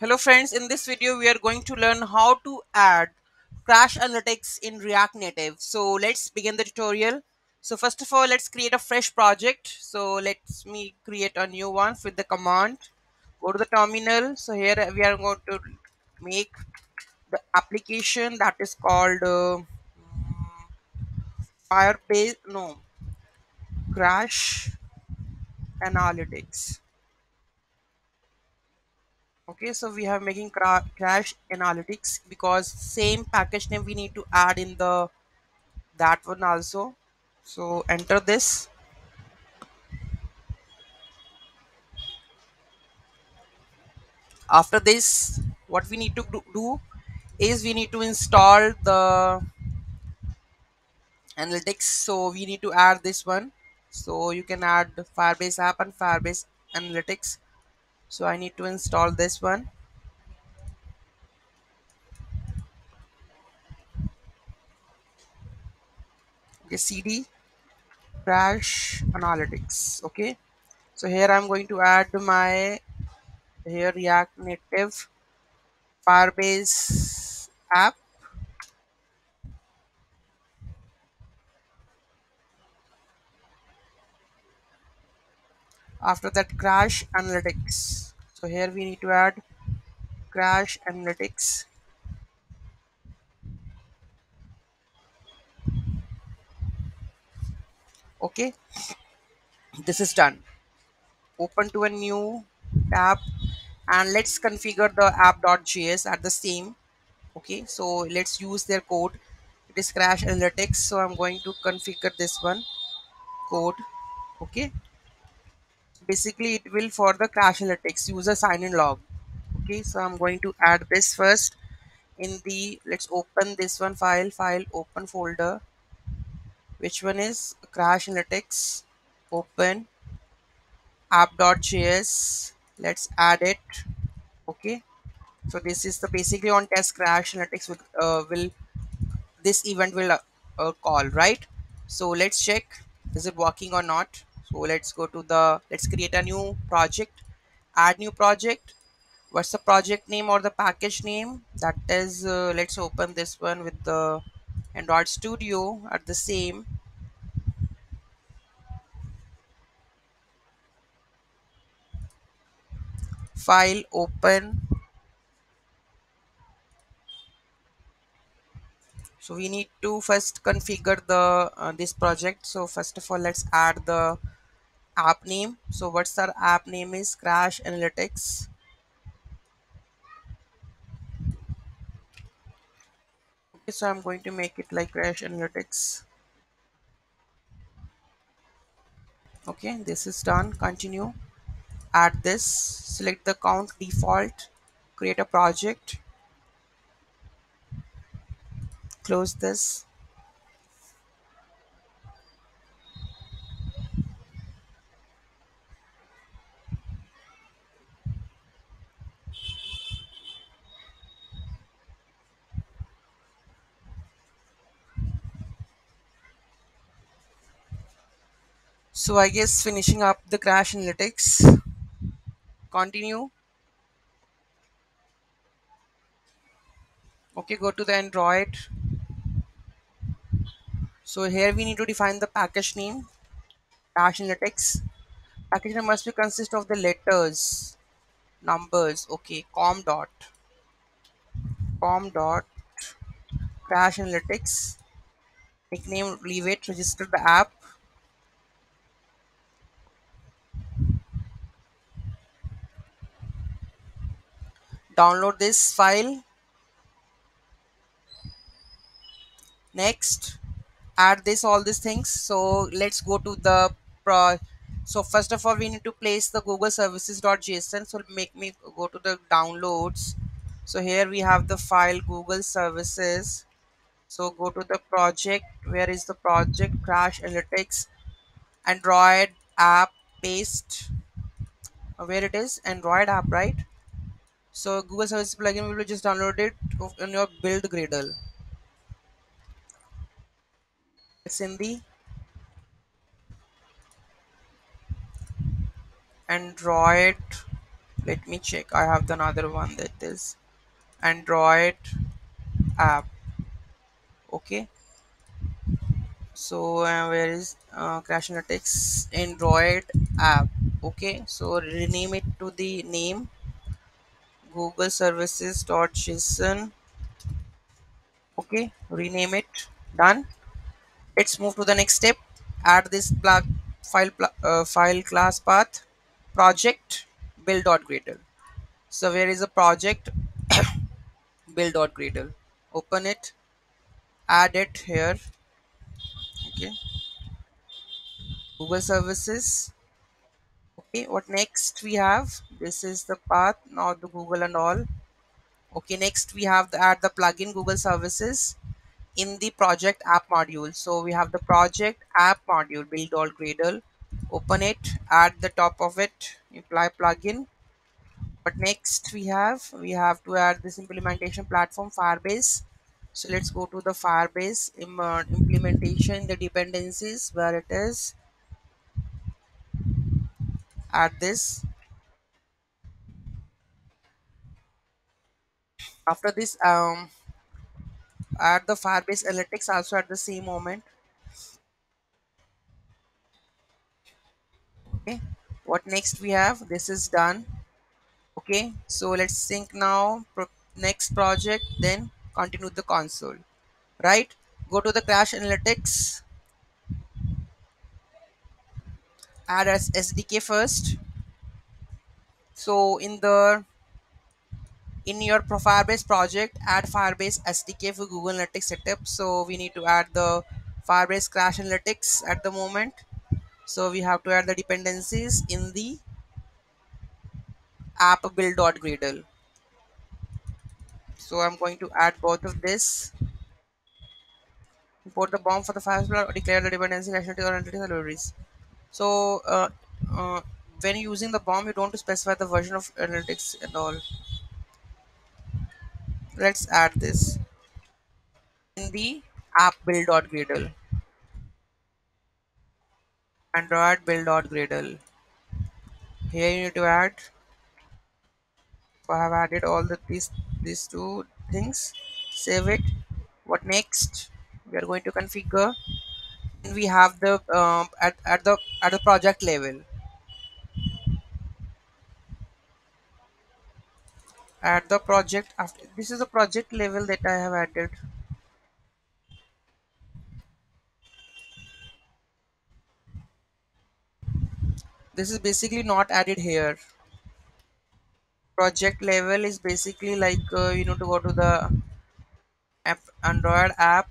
Hello friends, in this video we are going to learn how to add crash analytics in React Native. So let's begin the tutorial. So first of all, let's create a fresh project. So let me create a new one with the command. Go to the terminal. So here we are going to make the application that is called uh, Firebase, no, Crash Analytics. Okay so we have making cra- crash analytics because same package name we need to add in the that one also. So enter this. After this what we need to do is we need to install the analytics. So we need to add this one. So you can add firebase app and firebase analytics so i need to install this one. Okay cd crash analytics. Okay. So here i'm going to add my here react native firebase app after that crash analytics. So here we need to add crash analytics. Okay. This is done. Open to a new tab and let's configure the app.js at the same. Okay. So let's use their code. It is crash analytics. So i'm going to configure this one code. Okay basically it will for the crash analytics user sign in log. Okay so i'm going to add this first in the let's open this one file file open folder. Which one is? Crash analytics open. App.js let's add it. Okay so this is the basically on test crash analytics with uh, will this event will uh, uh, call right? So let's check is it working or not so let's go to the let's create a new project add new project. What's the project name or the package name? That is uh, let's open this one with the android studio at the same. File open. So we need to first configure the uh, this project. So first of all let's add the app name. So what's our app name is crash analytics. Okay so i'm going to make it like crash analytics. Okay this is done. Continue. Add this. Select the count default. Create a project. Close this so i guess finishing up the crash analytics. Continue. Okay go to the android. So here we need to define the package name. Crash analytics. Package name must be consist of the letters numbers. Okay com dot. Com dot. Crash analytics. Nickname leave it register the app download this file. Next add this all these things. So let's go to the pro so first of all we need to place the google services.json so make me go to the downloads. So here we have the file google services. So go to the project. Where is the project? Crash analytics. Android app paste. Where it is? Android app right so google services plugin will just download it on your build gradle. It's in the android. Let me check. I have another one that is android app. Okay. So uh, where is uh, crash analytics android app? Okay. So rename it to the name google services dot json okay rename it. Done. Let's move to the next step. Add this plug file uh, file class path project build dot build.gradle so where is the project? Build dot build.gradle open it. Add it here. Okay. Google services okay what next we have? This is the path now the google and all. Okay next we have the add the plugin google services in the project app module. So we have the project app module build all build.gradle open it add the top of it apply plugin. But next we have we have to add this implementation platform firebase. So let's go to the firebase Im implementation the dependencies where it is add this after this um add the firebase analytics also at the same moment? Okay what next we have? This is done. Okay so let's sync now. Pro next project then continue the console. Right go to the crash analytics add as sdk first. So in the in your firebase project add firebase sdk for google analytics setup. So we need to add the firebase crash analytics at the moment. So we have to add the dependencies in the app build.gradle so i'm going to add both of this. Import the BoM for the firebase declare the dependency nationality or entity libraries so uh, uh, when using the BoM you don't specify the version of analytics and all. Let's add this. In the app build.gradle android build.gradle here you need to add. So i have added all the these these two things. Save it. What next? We are going to configure we have the um, at, at the at the project level. At the project after this is the project level that i have added. This is basically not added here. Project level is basically like uh, you know to go to the app android app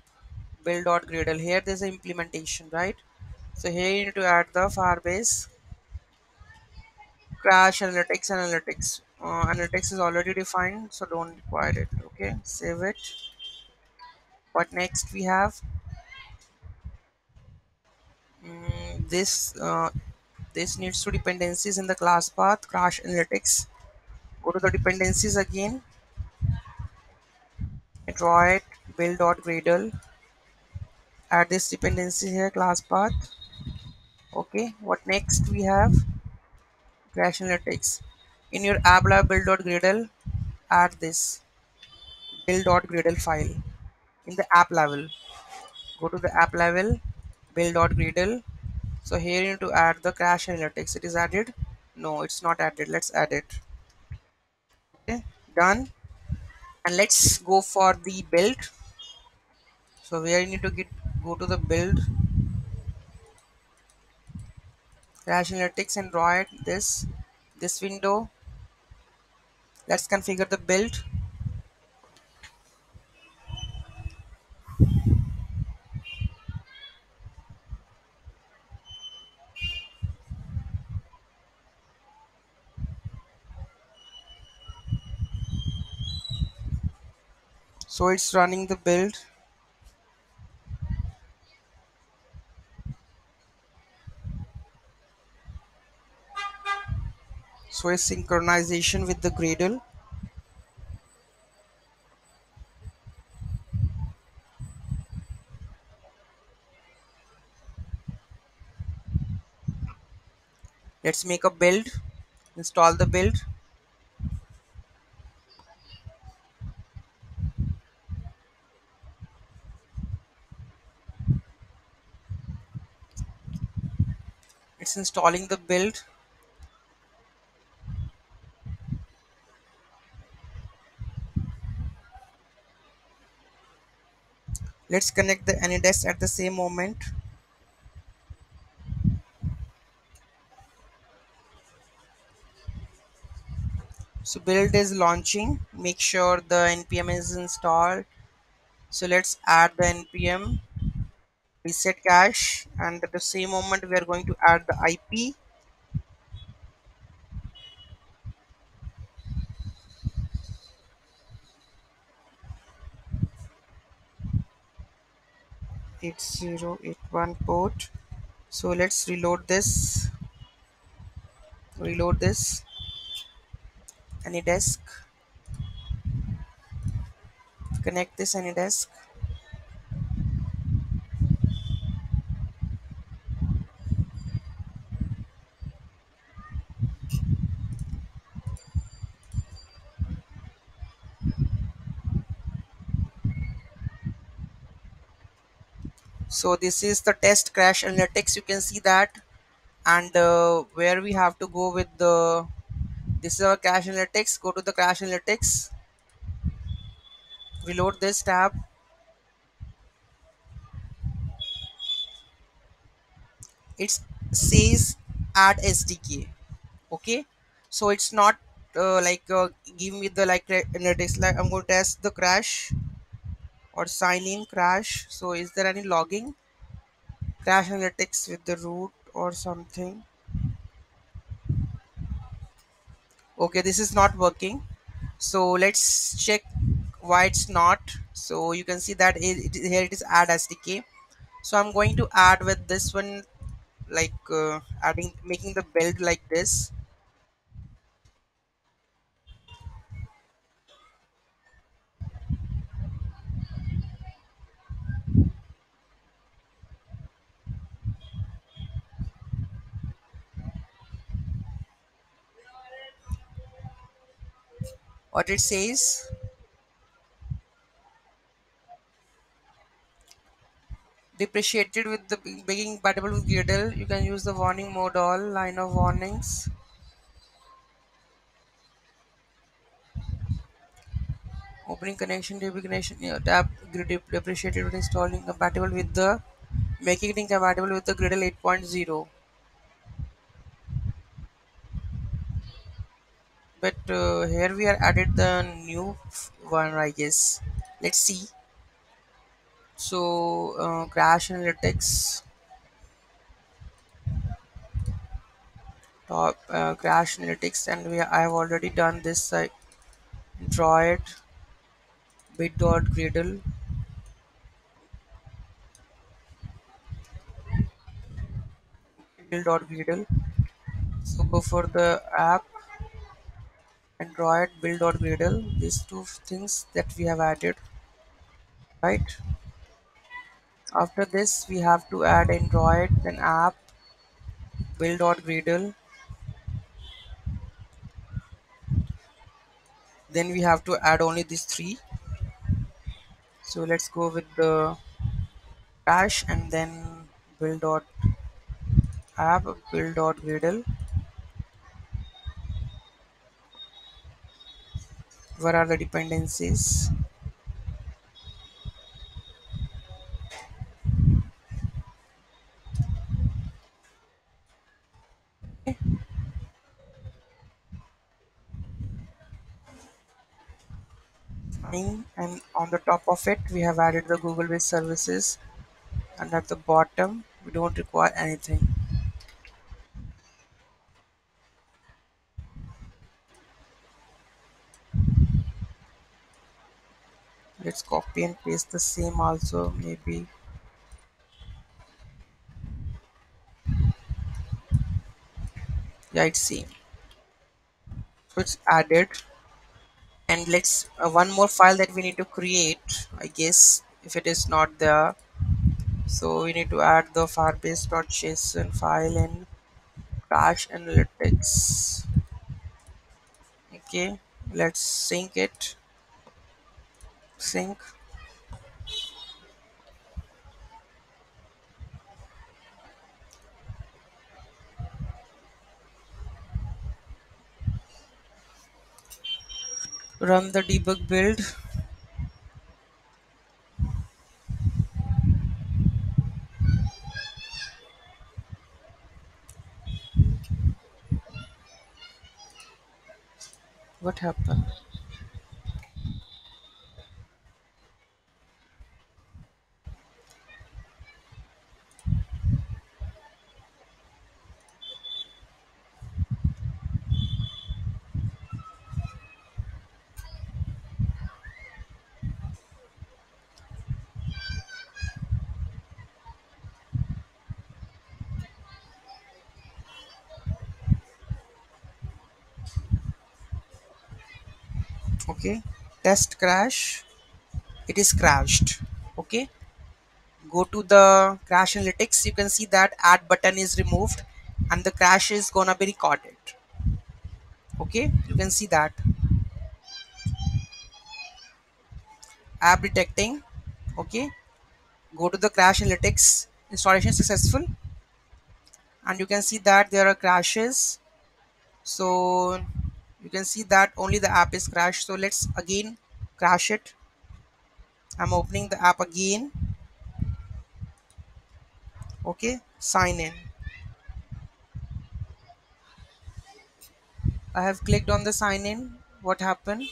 build.gradle here there's an implementation right? So here you need to add the firebase. Crash analytics analytics. Uh, analytics is already defined so don't require it okay? Save it. What next we have? Mm, this uh, this needs to dependencies in the class path. Crash analytics. Go to the dependencies again. Draw it build.gradle add this dependency here class path. Okay what next we have? Crash analytics in your app lab build.gradle add this build.gradle file in the app level. Go to the app level build.gradle so here you need to add the crash analytics. It is added? No it's not added. Let's add it. Okay done. And let's go for the build. So where you need to get go to the build. Crash analytics and draw it this this window. Let's configure the build. So it's running the build so a synchronization with the Gradle. Let's make a build. Install the build. It's installing the build. Let's connect the anydesk at the same moment. So build is launching. Make sure the npm is installed. So let's add the npm reset cache. And at the same moment we are going to add the ip Eight zero eight one port. So let's reload this. Reload this. Anydesk connect this anydesk so this is the test crash analytics. You can see that. And uh, where we have to go with the this is our crash analytics. Go to the crash analytics. Reload this tab. It says add sdk okay? So it's not uh, like uh, give me the like analytics. Like i'm going to test the crash or sign in crash. So is there any logging? Crash analytics with the root or something? Okay this is not working. So let's check why it's not. So you can see that it, it, here it is add sdk so i'm going to add with this one like uh, adding making the build like this what it says depreciated with the be- being compatible with Gradle. You can use the warning mode all line of warnings. Opening connection, DB connection, yeah, tab depreciated with installing compatible with the making it incompatible with the Gradle 8.0. But uh, here we are added the new one, I guess. Let's see. So uh, crash analytics, top uh, crash analytics, and we I have already done this. I draw it bit.gradle build.gradle So go for the app Android build.gradle. These two things that we have added, right? After this, we have to add Android, then app build.gradle. Then we have to add only these three. So let's go with the cache and then build.app build.gradle. Where are the dependencies? And on the top of it, we have added the Google-based services, and at the bottom, we don't require anything. Let's copy and paste the same also maybe. Yeah it's same. So it's added. And let's uh, one more file that we need to create i guess if it is not there. So we need to add the firebase.json file in crash analytics. Okay let's sync it sync. Run the debug build. Okay? Test crash it is crashed okay? Go to the crash analytics you can see that add button is removed and the crash is gonna be recorded okay? You can see that. App detecting okay? Go to the crash analytics installation successful. And you can see that there are crashes. So you can see that only the app is crashed. So let's again crash it. I'm opening the app again. Okay sign in. I have clicked on the sign in. What happened?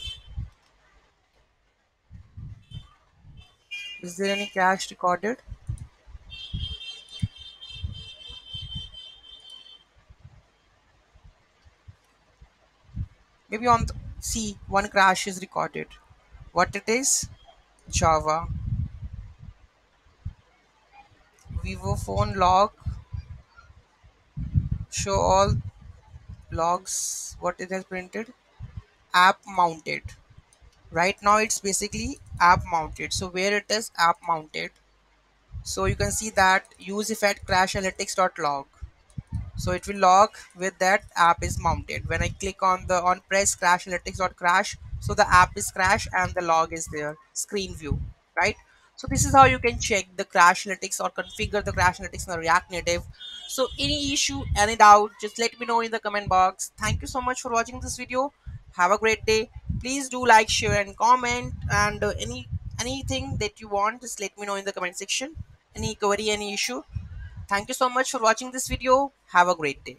Is there any crash recorded maybe on see one crash is recorded what it is? Java. Vivo phone log. Show all logs what it has printed. App mounted. Right now it's basically app mounted. So where it is? App mounted. So you can see that use effect crash analytics.log so it will log with that app is mounted. When i click on the on press crash analytics dot crash so the app is crash and the log is there screen view right? So this is how you can check the crash analytics or configure the crash analytics in the react native. So any issue any doubt just let me know in the comment box. Thank you so much for watching this video. Have a great day. Please do like share and comment. And uh, any anything that you want just let me know in the comment section. Any query any issue Thank you so much for watching this video. Have a great day.